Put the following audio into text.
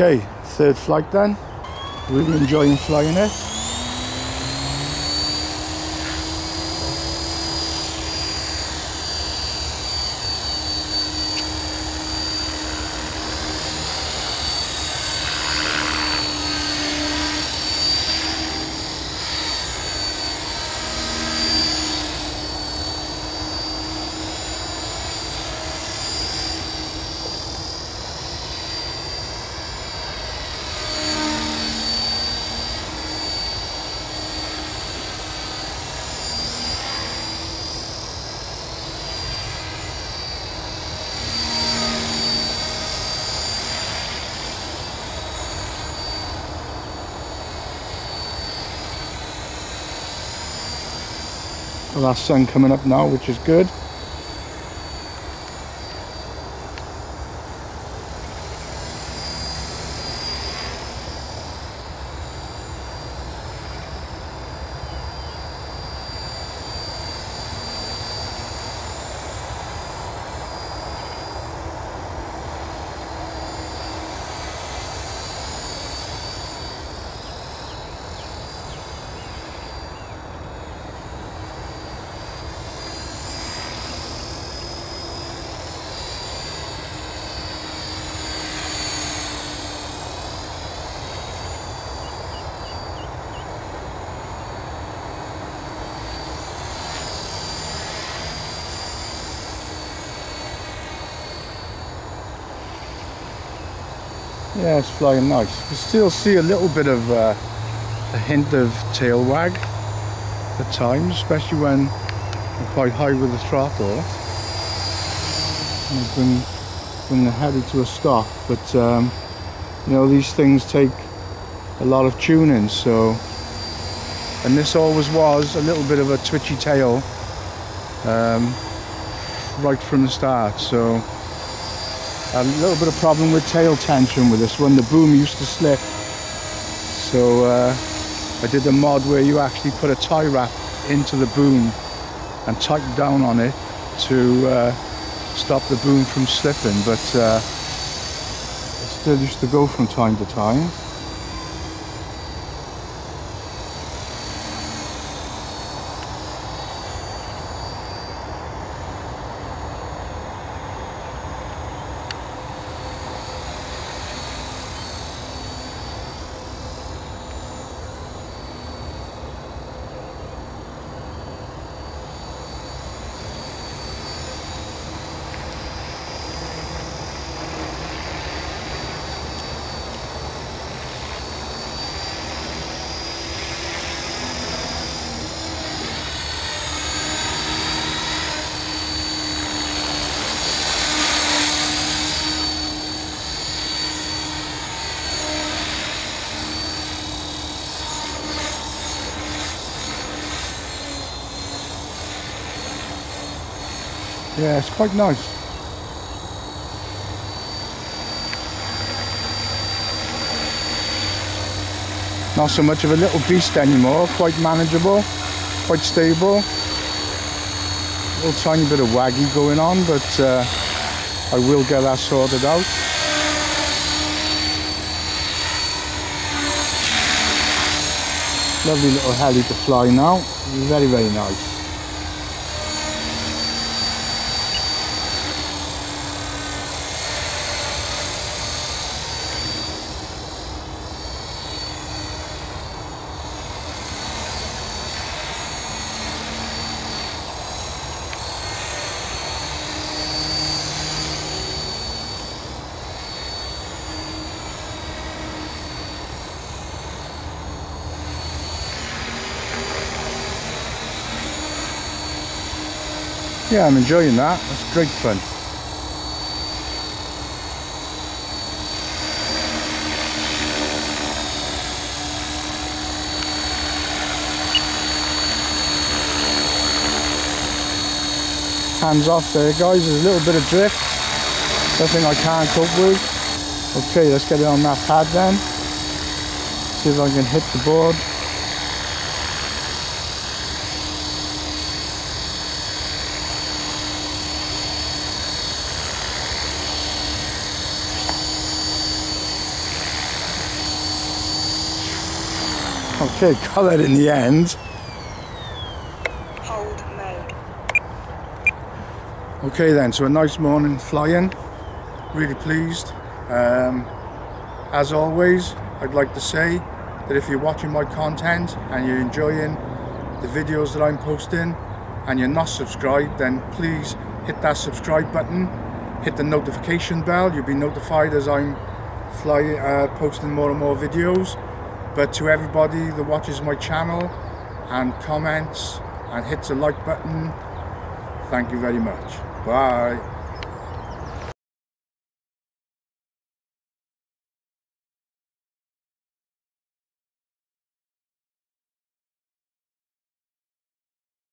Okay, third flight then. Really enjoying flying it. Last sun coming up now, which is good. Yeah, it's flying nice. You still see a little bit of uh, a hint of tail wag at times, especially when you're quite high with the throttle. And bring, bring the to a stop, but um, you know these things take a lot of tuning. So, and this always was a little bit of a twitchy tail um, right from the start. So a little bit of problem with tail tension with this one. The boom used to slip. So uh, I did a mod where you actually put a tie wrap into the boom and tighten down on it to uh, stop the boom from slipping. But uh, it still used to go from time to time. Yeah, it's quite nice. Not so much of a little beast anymore, quite manageable, quite stable. A little tiny bit of waggy going on, but uh, I will get that sorted out. Lovely little heli to fly now, very very nice. Yeah, I'm enjoying that. That's great fun. Hands off there guys, there's a little bit of drift. Nothing I can't cope with. Okay, let's get it on that pad then. See if I can hit the board. Okay, it in the end. Hold mode. Okay then, so a nice morning flying. Really pleased. Um, as always, I'd like to say that if you're watching my content and you're enjoying the videos that I'm posting and you're not subscribed, then please hit that subscribe button, hit the notification bell. You'll be notified as I'm fly, uh, posting more and more videos. But to everybody that watches my channel and comments and hits the like button, thank you very much. Bye.